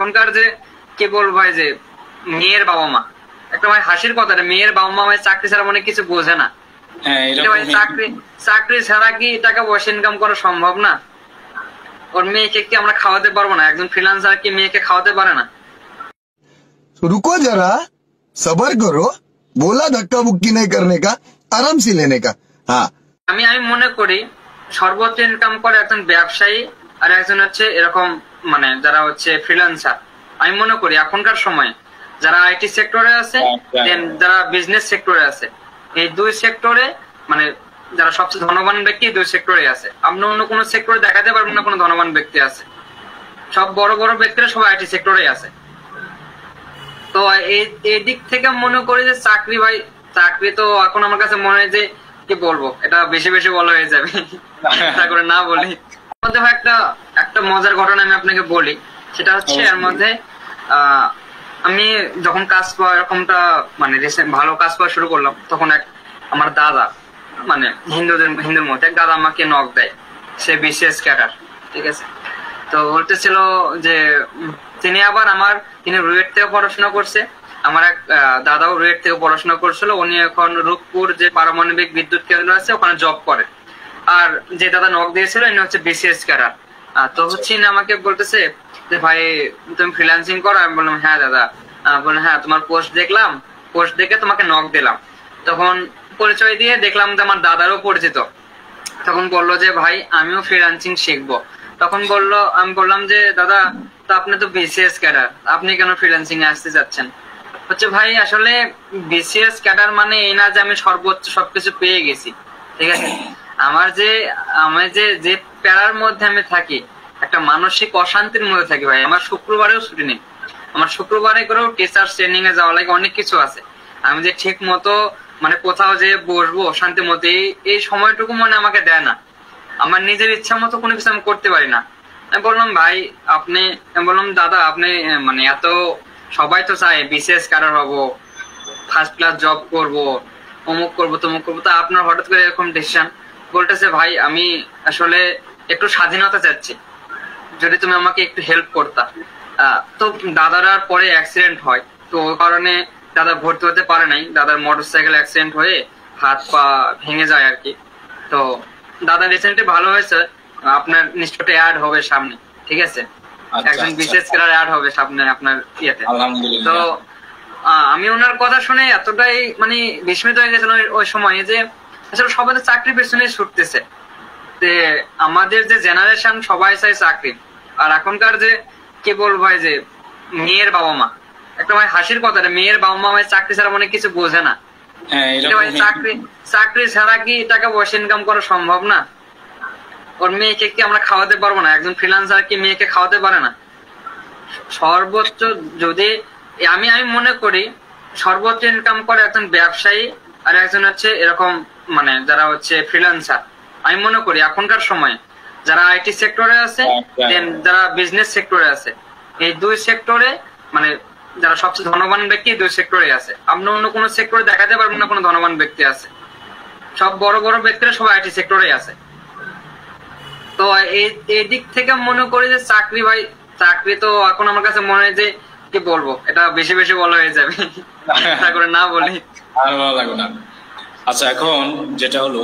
এখনকার যে কে বলব ভাই যে মেয়ের বাবা মা একটা ভাই হাসির কথা মেয়ের বাবা মা ভাই চাকরি ছাড়া অনেক কিছু বোঝে না। হ্যাঁ, চাকরি চাকরি ছাড়া কি টাকা পয়সা ইনকাম করা সম্ভব না? ওর মেয়েকে কি আমরা খাওয়াতে পারব না? একজন ফ্রিলান্সার কি মেয়েকে খাওয়াতে পারে না? রুকো যারা সবার করো বলা ধাক্কা বুকি নেই করনে কা আরাম সি লেনে কা। হ্যাঁ। আমি আমি মনে করি সর্বোচ্চ ইনকাম করে একজন ব্যবসায়ী আর একজন হচ্ছে এরকম মানে যারা হচ্ছে ফ্রিল্যান্সার আমি মনে করি এখনকার সময়ে যারা আইটি সেক্টরে আছে। দেন যারা বিজনেস সেক্টরে আছে এই দুই সেক্টরে মানে যারা সবচেয়ে ধনবান ব্যক্তি দুই সেক্টরে আছে। আপনি অন্য কোনো সেক্টরে দেখাতে পারবেন না কোনো ধনবান ব্যক্তি আছে। সব বড় বড় ব্যক্তিরা সব আইটি সেক্টরে আছে। তো এই দিক থেকে মনে করি যে চাকরি ভাই চাকরি তো এখন আমার কাছে মনে হয় যে কি বলব এটা বেশি বেশি বলা হয়ে যাবে। তা করে না বলি। মধ্যে একটা একটা মজার ঘটনা আমি আপনাকে বলি। সেটা হচ্ছে এর মধ্যে আমি যখন কাজ পাওয়া এরকমটা মানে recent ভালো কাজ পাওয়া শুরু করলাম তখন এক আমার দাদা মানে হিন্দুদের হিন্দুর মধ্যে এক দাদা আমাকে নক দেয় সে বিসিএস ক্যাডার ঠিক আছে? তো বলতেছিল যে তিনি আবার আমার তিনি রুয়েট থেকে পড়াশোনা করছে আমার এক দাদাও রুয়েট থেকে পড়াশোনা করছিল উনি এখন রূপপুর যে পারমাণবিক বিদ্যুৎ কেন্দ্র আছে ওখানে জব করে। আর যে দাদা নক দিয়েছিল, ইনি হচ্ছে বিসিএস ক্যাডার তো হচ্ছে আমাকে বলতেছে যে, ভাই, তুমি ফ্রিল্যান্সিং করো। আমি বললাম হ্যাঁ দাদা। বললাম হ্যাঁ তোমার পোস্ট দেখলাম। পোস্ট দেখে তোমাকে নক দিলাম। তখন পরিচয় দিয়ে দেখলাম যে, আমার দাদারও পরিচিত। তখন বলল যে, ভাই, আমিও ফ্রিল্যান্সিং শিখব। তখন বলল, আমি বললাম যে, দাদা, তো আপনি তো বিসিএস ক্যাডার আপনি কেন ফ্রিল্যান্সিং এ আসতে যাচ্ছেন? হচ্ছে, ভাই, আসলে বিসিএস ক্যাডার মানে এই না যে আমি সর্বোচ্চ সবকিছু পেয়ে গেছি। ঠিক আছে? আমার যে, আমি যে যে প্যারার মধ্যে আমি থাকি, একটা মানসিক অশান্তির মধ্যে থাকি ভাই। আমার শুক্রবারেও ছুটি নেই। আমার শুক্রবারে করেও টিচার ট্রেনিং এ যাওয়া লাগে, অনেক কিছু আছে। আমি যে ঠিক মতো মানে কোথাও যে বসবো শান্তি মতো এই সময়টুকু মনে আমাকে দেয় না। আমার নিজের ইচ্ছা মতো কোনো কিছু আমি করতে পারি না। আমি বললাম, ভাই, আপনি আমি বললাম, দাদা, আপনি মানে এত, সবাই তো চায়, বিশেষ কারোর হব ফার্স্ট ক্লাস জব করব, অমুক করব, তমুক করব। তা আপনার হঠাৎ করে এরকম ডিসিশন বলতেছে ভাই আমি আসলে একটু স্বাধীনতা চাচ্ছি। যদি তুমি আমাকে একটু হেল্প করতা। তো দাদার আর পরে অ্যাক্সিডেন্ট হয়। তো ওই কারণে দাদা ভর্তি হতে পারে নাই। দাদার মোটর সাইকেল অ্যাক্সিডেন্ট হয়ে হাত পা ভেঙে যায় আর কি। তো দাদা রিসেন্টলি ভালো হয়েছে। আপনার নিশ্চয়ই অ্যাড হবে সামনে ঠিক আছে? আচ্ছা, একজন। বিশেষ ক্যাডার অ্যাড হবে সামনে আপনার ইয়েতে। তো আমি ওনার কথা শুনে এতটাই মানে বিস্মিত হয়ে গেছিলাম ওই সময় যে আসলে সবাই তো চাকরির পেছনে ছুটতেছে। যে আমাদের যে জেনারেশন সবাই চাই চাকরি। আর এখনকার যে কি বলব ভাই যে মেয়ের বাবা মা একটা ভাই হাসির কথা মেয়ের বাবা মা চাকরি ছাড়া মনে কিছু বোঝে না। হ্যাঁ চাকরি চাকরি ছাড়া কি টাকা পয়সা ইনকাম করা সম্ভব না? ওর মেয়েকে কি আমরা খাওয়াতে পারব না? একজন ফ্রিল্যান্সার কি মেয়েকে খাওয়াতে পারে না? সর্বোচ্চ যদি আমি আমি মনে করি সর্বোচ্চ ইনকাম করে একজন ব্যবসায়ী আর একজন হচ্ছে এরকম মানে যারা হচ্ছে ফ্রিল্যান্সার আমি মনে করি এখনকার সময়ে যারা আইটি সেক্টরে আছে। দেন যারা বিজনেস সেক্টরে আছে এই দুই সেক্টরে মানে যারা সবচেয়ে ধনবান ব্যক্তি দুই সেক্টরে আছে। আপনি অন্য কোনো সেক্টরে দেখাতে পারবেন না কোনো ধনবান ব্যক্তি আছে। সব বড় বড় ব্যক্তিরা সব আইটি সেক্টরে আছে। তো এই এই দিক থেকে মনে করি যে চাকরি ভাই চাকরি তো এখন আমার কাছে মনে হয় যে কি বলব এটা বেশি বেশি বলা হয়ে যাবে। করে না বলি। আর ভালো লাগবে না। আচ্ছা এখন যেটা হলো